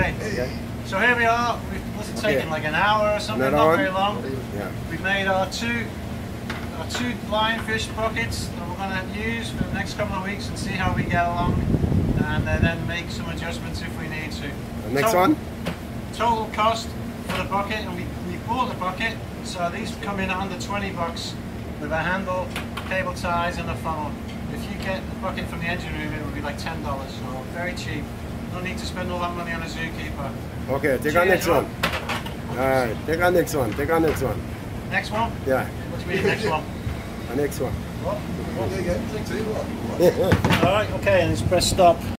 Okay. Okay. So here we are. We've what's it taken like an hour or something? Another Not very long. Yeah. We've made our two our two lionfish buckets that we're going to use for the next couple of weeks and see how we get along, and uh, then make some adjustments if we need to. The next Total- one? Total cost for the bucket, and we, we bought the bucket, so these come in under 20 bucks with a handle, cable ties, and a funnel. If you get the bucket from the engine room, it would be like $10, so very cheap. No need to spend all that money on a zookeeper. Okay, take our next Cheers. one. Alright, take our next one. Take our next one. Next one? Yeah, What's be the next one? the next one. What? Alright, okay, and let's press stop.